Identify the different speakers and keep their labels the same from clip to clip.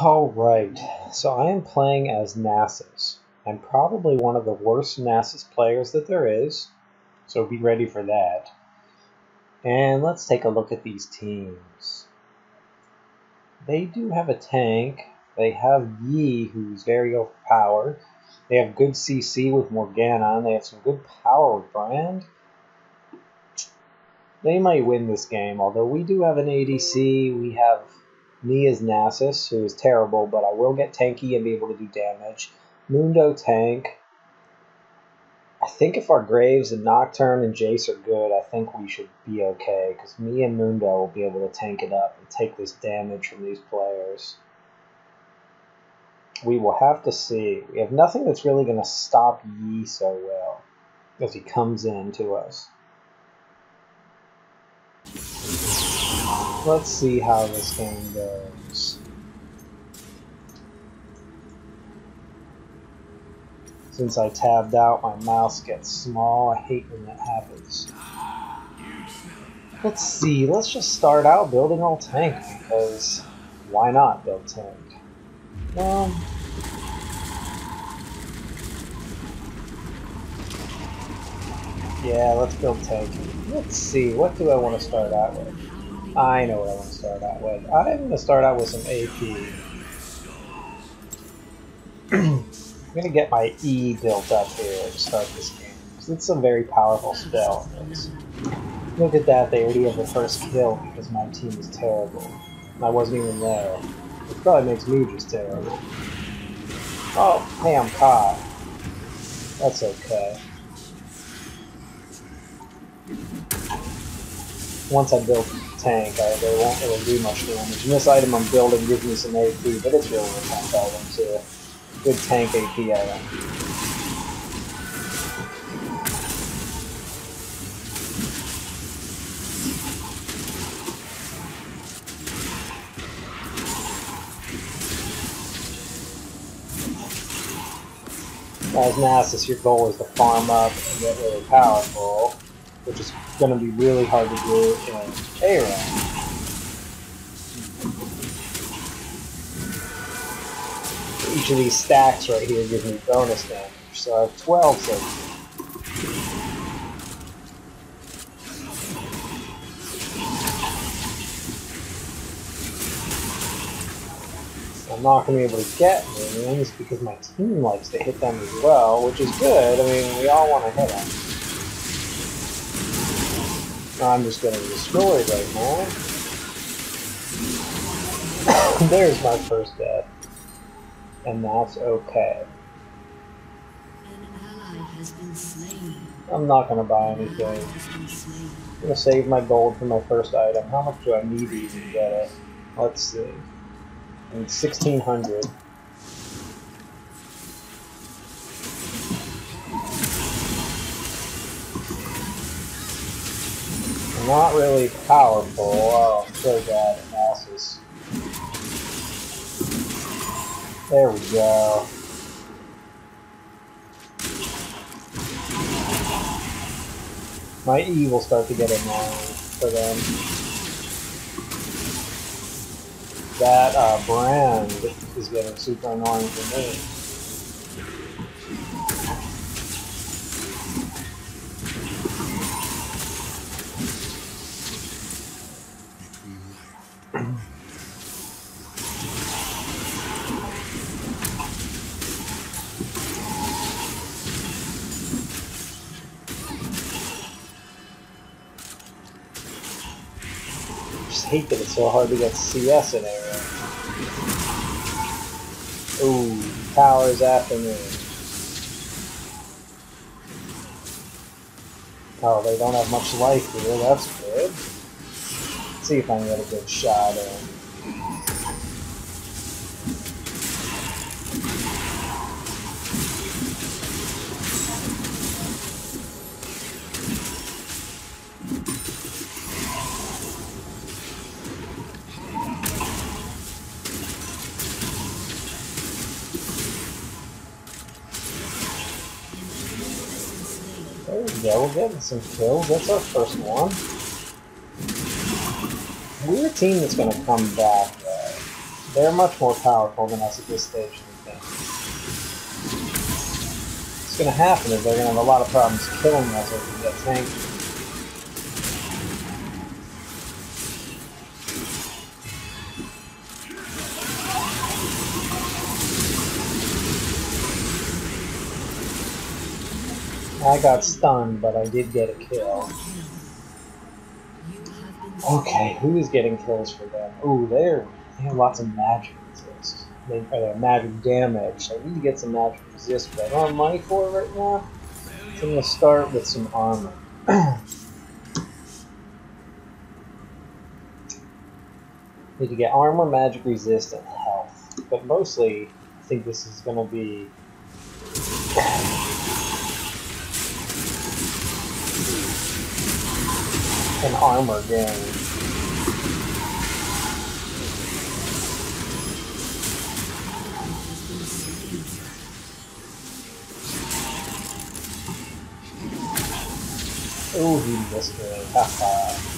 Speaker 1: Alright, so I am playing as Nasus. I'm probably one of the worst Nasus players that there is, so be ready for that. And let's take a look at these teams. They do have a tank. They have Yi, who's very overpowered. They have good CC with Morgana, and they have some good power with Brand. They might win this game, although we do have an ADC. We have me is Nasus, who is terrible, but I will get tanky and be able to do damage. Mundo tank. I think if our Graves and Nocturne and Jace are good, I think we should be okay, because me and Mundo will be able to tank it up and take this damage from these players. We will have to see. We have nothing that's really going to stop Yi so well as he comes in to us. Let's see how this game goes. Since I tabbed out, my mouse gets small. I hate when that happens. Let's see, let's just start out building all tank, because why not build tank? Well, yeah, let's build tank. Let's see, what do I want to start out with? I know what I want to start out with. I'm going to start out with some AP. I'm going to get my E built up here to start this game. It's a very powerful spell. Look at that, they already have the first kill because my team is terrible. I wasn't even there. It probably makes me just terrible. Oh, hey, I'm caught. That's okay. Once I build tank, I, they won't really do much damage. And this item I'm building gives me some AP, but it's really a tank item too. Good tank AP item. As Nasus, your goal is to farm up and get really powerful, which is going to be really hard to do in ARAM. Each of these stacks right here gives me bonus damage, so I have 12 so I'm not going to be able to get minions because my team likes to hit them as well, which is good. I mean, we all want to hit them. I'm just getting destroyed right now. There's my first death. And that's okay. I'm not gonna buy anything. I'm gonna save my gold for my first item. How much do I need to even get it? Let's see. I need 1600. Not really powerful. Oh, I'm so bad at. There we go. My E will start to get annoying for them. That uh, brand is getting super annoying for me. Hate that it's so hard to get CS in ARAM. Ooh, towers after me. Oh, they don't have much life here, that's good. Let's see if I can get a good shot in. Yeah, we're getting some kills. That's our first one. We're a team that's going to come back. They're much more powerful than us at this stage of the game. What's going to happen is they're going to have a lot of problems killing us if we get tanked. I got stunned, but I did get a kill. Okay, who is getting kills for them? Ooh, they're, they have lots of magic resist. They, uh, or magic damage, I need to get some magic resist, but I don't have money for it right now. So I'm to start with some armor. need to get armor, magic resist, and health. But mostly, I think this is going to be an armor game. Oh, he missed. Haha.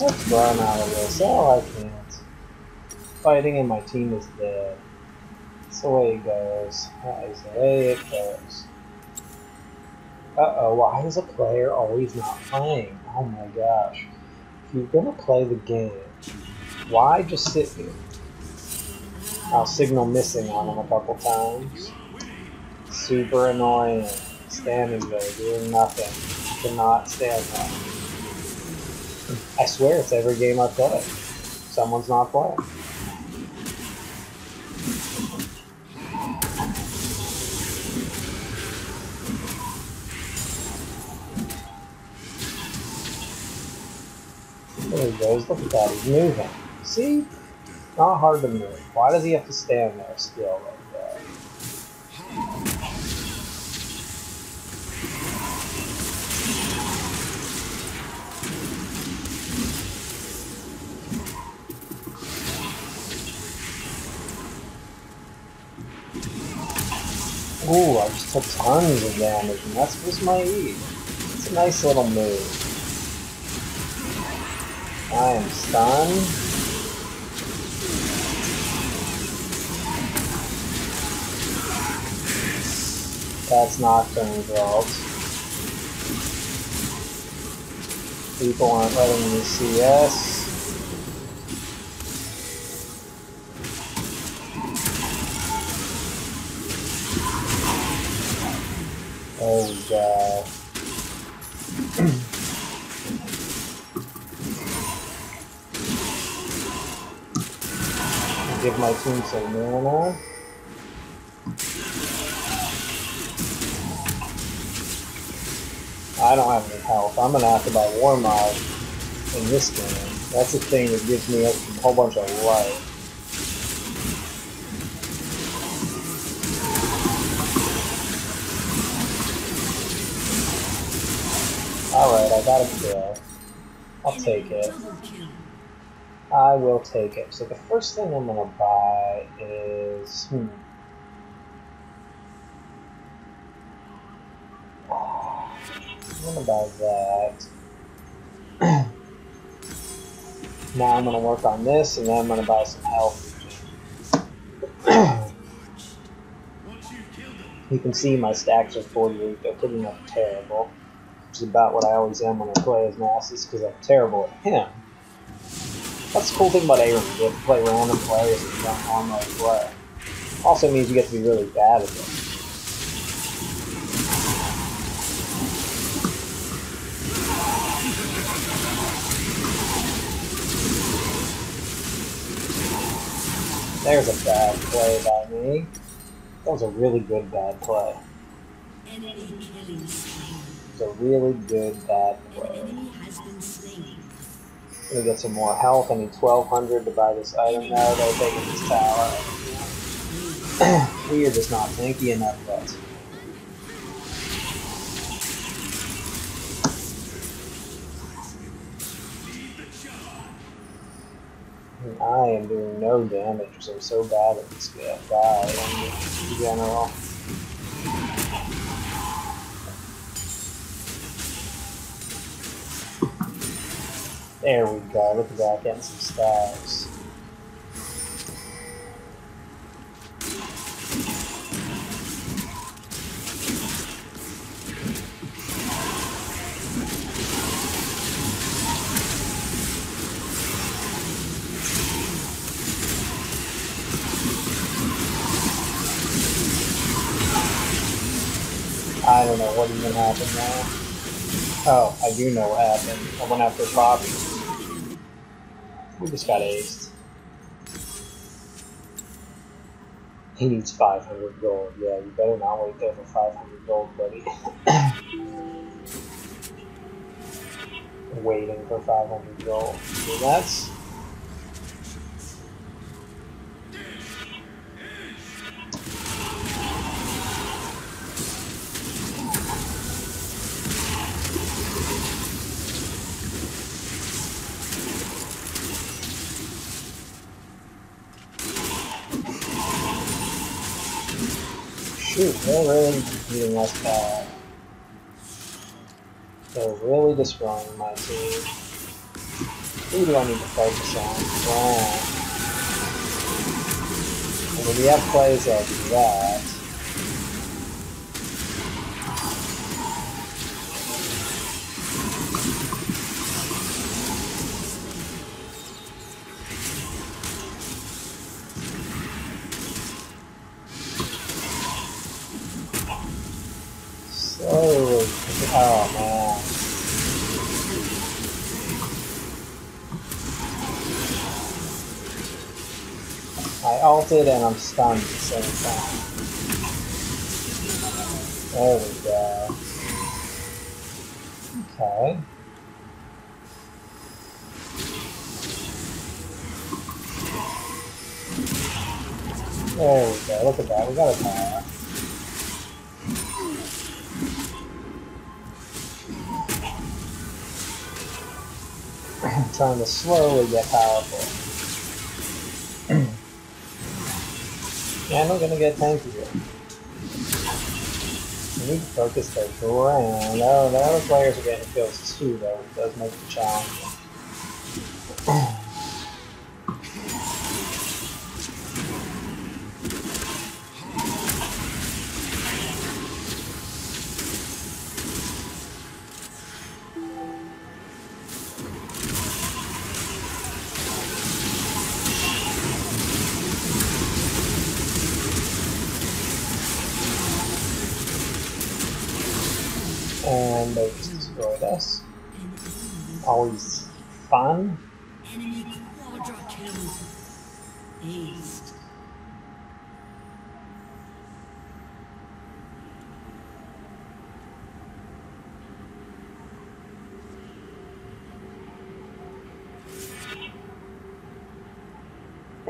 Speaker 1: Let's run out of this. Oh, I can't. Fighting and my team is dead. That's the way it goes. That is the way it goes. Uh-oh, why is a player always not playing? Oh my gosh. If you're gonna play the game, why just sit here? I'll signal missing on him a couple times. Super annoying. Standing there, doing nothing. Cannot stand that. I swear it's every game I play. Someone's not playing. There he goes. Look at that. He's moving. See? Not hard to move. Why does he have to stand there still like that? Ooh, I just took tons of damage, and that's just my E. It's a nice little move. I am stunned. That's Nocturne results. People aren't letting me CS. Oh god. Give my team some mana. I don't have any health. I'm gonna have to buy Warmog in this game. That's the thing that gives me a whole bunch of life. Alright, I got a kill. I'll take it. I will take it. So the first thing I'm gonna buy is hmm. I'm gonna buy that. now I'm gonna work on this and then I'm gonna buy some health. you can see my stacks are 48, they're pretty much terrible is about what I always am when I play as Nasus, because I'm terrible at him. That's the cool thing about ARAM, you have to play random players you don't normally play. Also means you get to be really bad at them. There's a bad play by me. That was a really good bad play just a really good bad player. Gonna get some more health. I need 1200 to buy this item now. They're taking this tower. we are just not tanky enough, guys. I am doing no damage because I'm so bad at this guy general. There we go, look at that, getting some stars. I don't know what even happened now. Oh, I do know what happened. I went after Poppy. We just got aced. He needs 500 gold. Yeah, you better not wait there for 500 gold, buddy. Waiting for 500 gold. that's they're really beating us bad. They're really destroying my team. Who do I need to focus on? Wow. And when we have plays like that, Oh man. And I'm stunned at the same time. There we go. Okay. There we go, look at that, we got a power. I'm trying to slowly get powerful. And we're gonna get tankier. We need to focus their ground. Oh, the other players are getting kills too, though. It does make it challenging.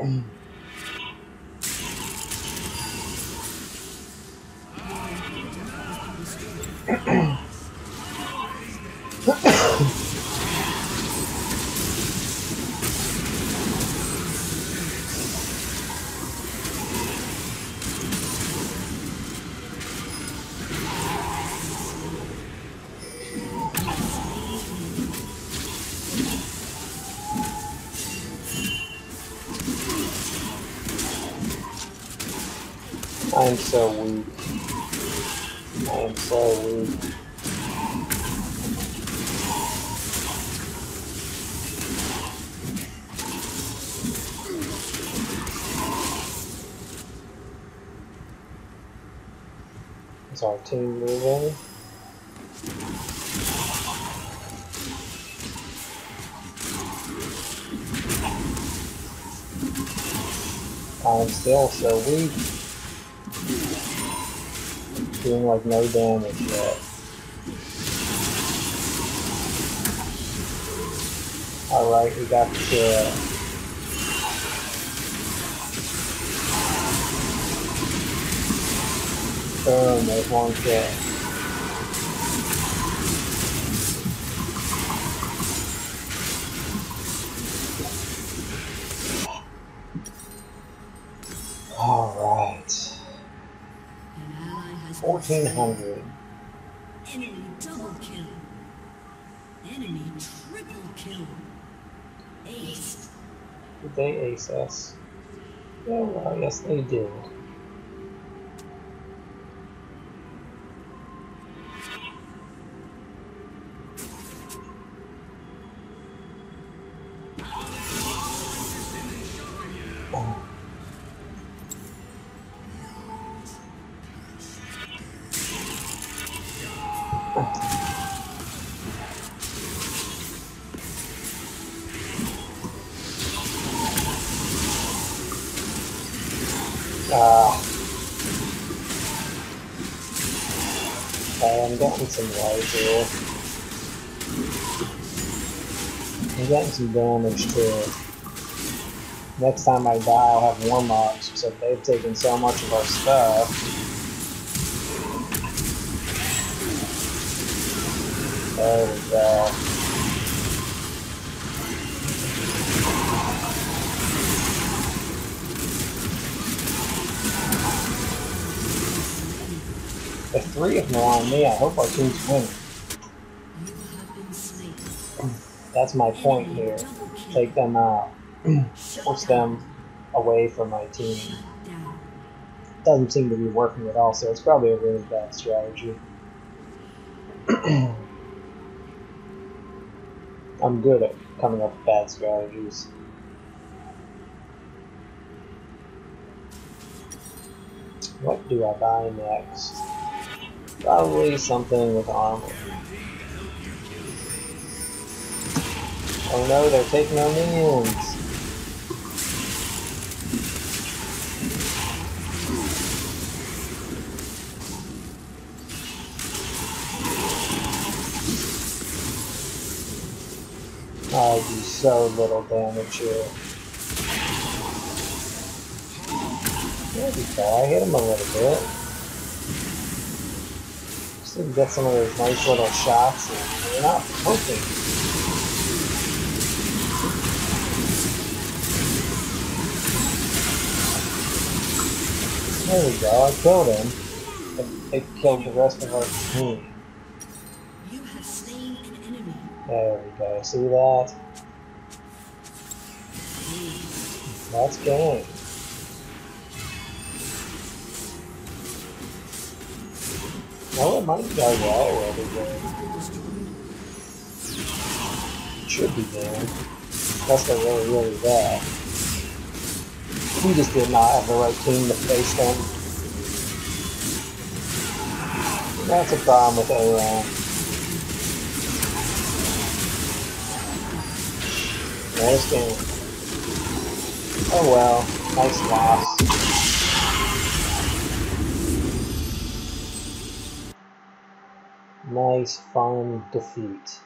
Speaker 1: Mm. I am so weak. I am so weak. Is our team moving? I'm still so weak doing like no damage yet. Alright, we got the shell. Boom, there's one shell. Alright. 1400.
Speaker 2: Enemy double kill. Enemy triple kill. Ace.
Speaker 1: Did they ace us? Yeah, well, yes they did. Ah. I'm getting some life here. I'm getting some damage too. Next time I die, I'll have Warmog's, because they've taken so much of our stuff. There we go. Three of them are on me, I hope our team's winning. That's my point here. Take them out. Force them away from my team. Doesn't seem to be working at all, so it's probably a really bad strategy. I'm good at coming up with bad strategies. What do I buy next? Probably something with armor. Oh no, they're taking our minions! I do so little damage here. There we go, I hit him a little bit. Just to get some of those nice little shots and they're not poking. There we go, I killed him. But they killed the rest of our team. There we go, see that? That's game. No, it might go well but it should be game. Unless they're really, really bad. We just did not have the right team to face them. That's a problem with ARAM. Game. Oh well, nice loss. Nice, fun defeat.